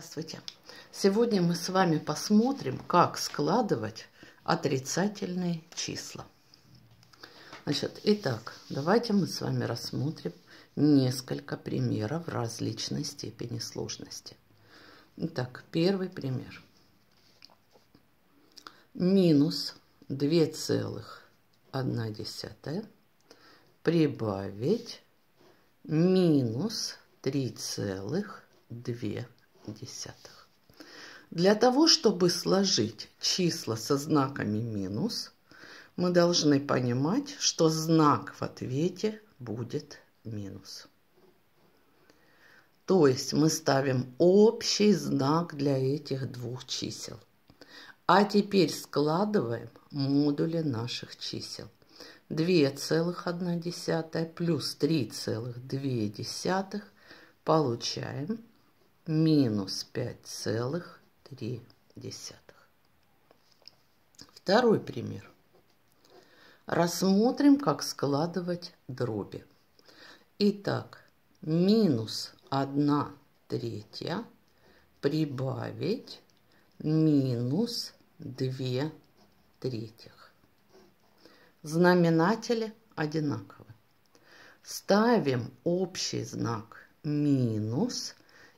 Здравствуйте! Сегодня мы с вами посмотрим, как складывать отрицательные числа. Значит, итак, давайте мы с вами рассмотрим несколько примеров различной степени сложности. Итак, первый пример. Минус 2,1 прибавить минус 3,2 десятых. Для того, чтобы сложить числа со знаками минус, мы должны понимать, что знак в ответе будет минус. То есть мы ставим общий знак для этих двух чисел. А теперь складываем модули наших чисел. 2,1 плюс 3,2 получаем минус 5,3. Второй пример. Рассмотрим, как складывать дроби. Итак, минус 1 третья прибавить минус 2 третьих. Знаменатели одинаковы. Ставим общий знак минус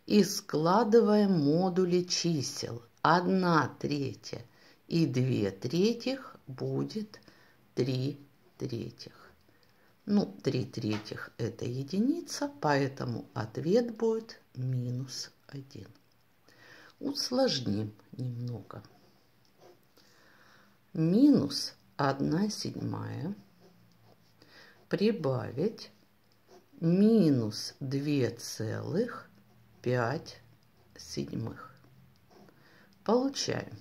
и складываем модули чисел. 1 третья и 2 третьих будет 3 третьих. Ну, 3 третьих это единица, поэтому ответ будет минус 1. Усложним немного. Минус 1 седьмая прибавить минус 2 целых 5 седьмых. Получаем.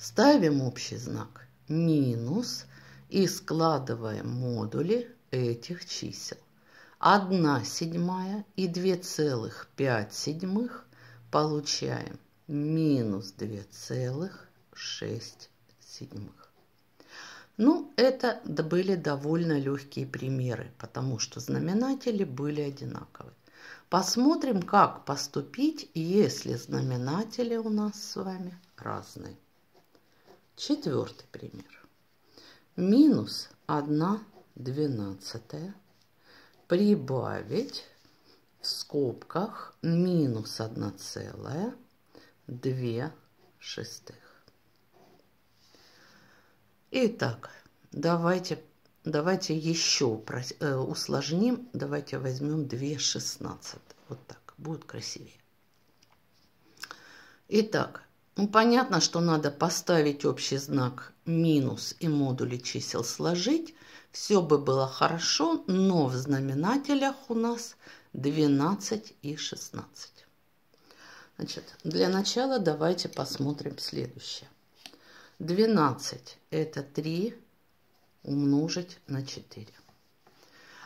Ставим общий знак минус и складываем модули этих чисел. 1 седьмая и 2,5 седьмых получаем минус 2,6 седьмых. Ну, это были довольно легкие примеры, потому что знаменатели были одинаковые. Посмотрим, как поступить, если знаменатели у нас с вами разные. Четвертый пример. Минус 1 двенадцатая прибавить в скобках минус 1 целая 2 шестых. Итак, давайте Давайте еще э, усложним. Давайте возьмем 2 16. Вот так. Будет красивее. Итак, ну понятно, что надо поставить общий знак минус и модули чисел сложить. Все бы было хорошо, но в знаменателях у нас 12 и 16. Значит, для начала давайте посмотрим следующее. 12 это 3 умножить на 4.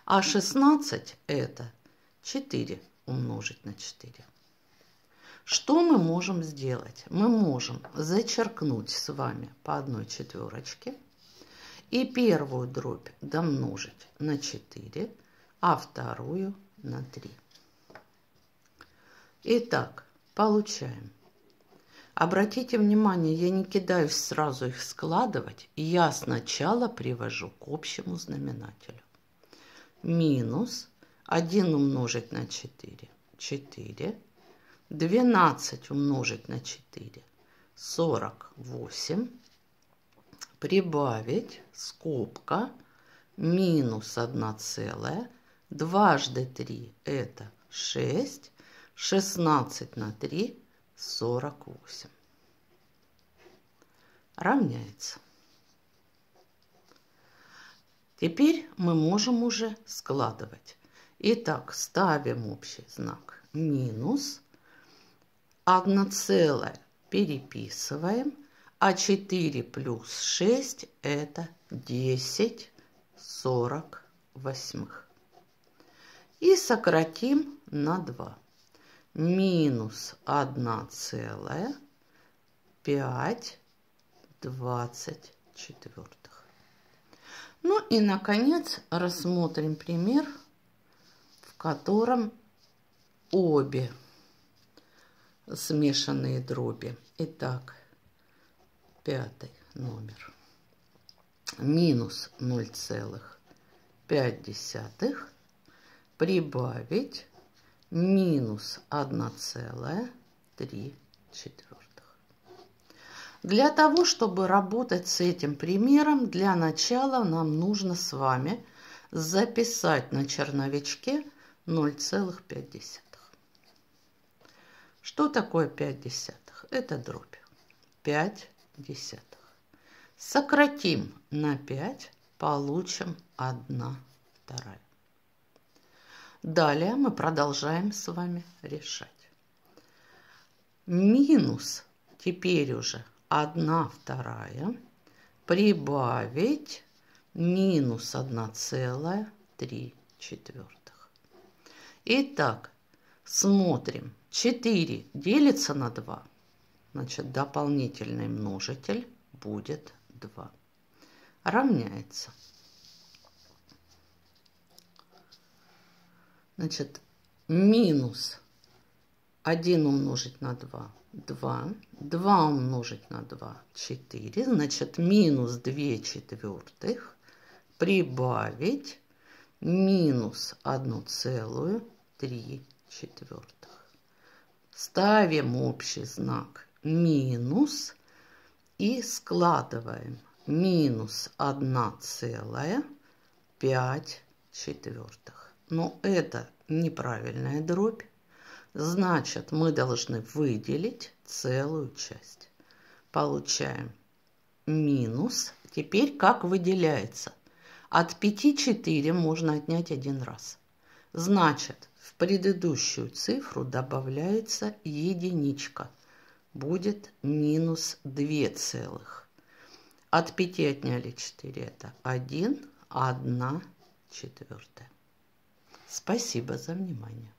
А 16 это 4 умножить на 4. Что мы можем сделать? Мы можем зачеркнуть с вами по одной четверочке и первую дробь домножить на 4, а вторую на 3. Итак, получаем Обратите внимание, я не кидаюсь сразу их складывать. Я сначала привожу к общему знаменателю. Минус 1 умножить на 4. 4. 12 умножить на 4. 48. Прибавить скобка минус 1 целая. Дважды 3 это 6. 16 на 3 48. Равняется. Теперь мы можем уже складывать. Итак, ставим общий знак минус. 1 целое переписываем. А 4 плюс 6 это 10 48. И сократим на 2 минус 1 целая 5 двадцать четвертых. Ну и, наконец, рассмотрим пример, в котором обе смешанные дроби. Итак, пятый номер. Минус 0,5 прибавить минус 1,3 четвертых. Для того, чтобы работать с этим примером, для начала нам нужно с вами записать на черновичке 0,5. Что такое 5 десятых? Это дробь. 5 десятых. Сократим на 5, получим 1 вторая. Далее мы продолжаем с вами решать. Минус теперь уже 1 вторая прибавить минус 1,3 четвертых. Итак, смотрим. 4 делится на 2. Значит, дополнительный множитель будет 2. Равняется. Значит, минус 1 умножить на 2 2. 2 умножить на 2 4. Значит, минус 2 четвертых прибавить минус 1,3 четвертых. Ставим общий знак минус и складываем минус 1,5 четвертых. Но это неправильная дробь. Значит, мы должны выделить целую часть. Получаем минус. Теперь как выделяется? От 5 4 можно отнять один раз. Значит, в предыдущую цифру добавляется единичка. Будет минус 2 целых. От 5 отняли 4. Это 1, 1 четвертая. Спасибо за внимание.